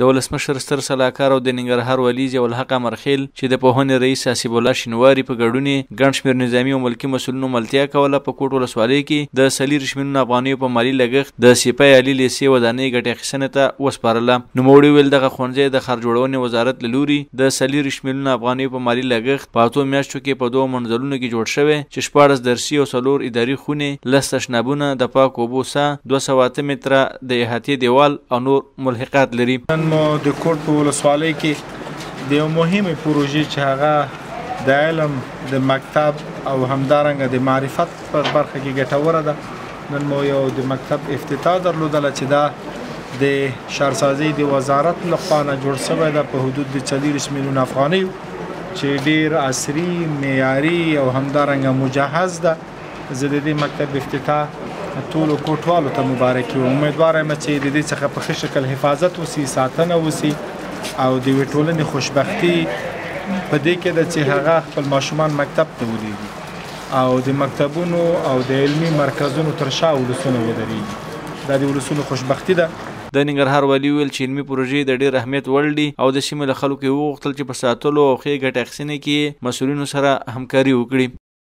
د ولسمشر ستر سلاکار او د ننګرهار والي ضیاء الحق امرخیل چې د پوهنې رئیس حسیب الله شینواري په ګډون یې ګڼ شمېر نظامي او ملکي مسولینو ملتیا کوله په کوټ ولسوالۍ کې د څلېرویشت میلیونه افغانیو په مالي لګښت د سپه عالي لیسې ودانۍ ګټې اخیستنې ته وسپارله نوموړي وویل دغه ښوونځی د ښار جوړونې وزارت له لوري د څلېرویشت میلیونه افغانیو په مالي لګښت په اتو میاشتو کې په دوو منزلونو کې جوړ شوی چې شپاړس درسي او څلور اداري خونې لس تشنابونه د پاکو اوبو څاه دوه سوه اته متره د احاطې دېوال او نور ملحقات لري. نن مو د کوټ په ولسوالۍ کې د یو مهمې پروژې چې هغه د علم د مکتب او همدارنګه د معرفت په برخه کې ګټوره ده نن مو یو د مکتب افتتاح درلودله چې دا د شهرسازۍ د وزارت له خوا نه جوړ شوی ده په حدود د څلوېښت میلیون افغانیو چې ډیر عصري معیاري او همدارنګه مجهز ده. زه د دې مکتب افتتاح ټولو کوټوالو ته مبارکي وم امیدوار یم چې د دې څخه په ښه شکل حفاظت وسی ساتنه وسی او د وی ټولنې خوشبختی په دې کې ده چې هغه خپل ماشومان مکتب ته ولېږي او د مکتبونو او د علمي مرکزونو تر شا ولسونه ودرېږي دا د ولسونو خوشبختی ده د ننګرهار والي وویل چې علمي پروژې د ډېر اهمیت وړ دي او د سیمې له خلکو یې وغوښتل چې په ساتلو او ښې ګټې اخیستنې کې یې مسؤلینو سره همکاري وکړي.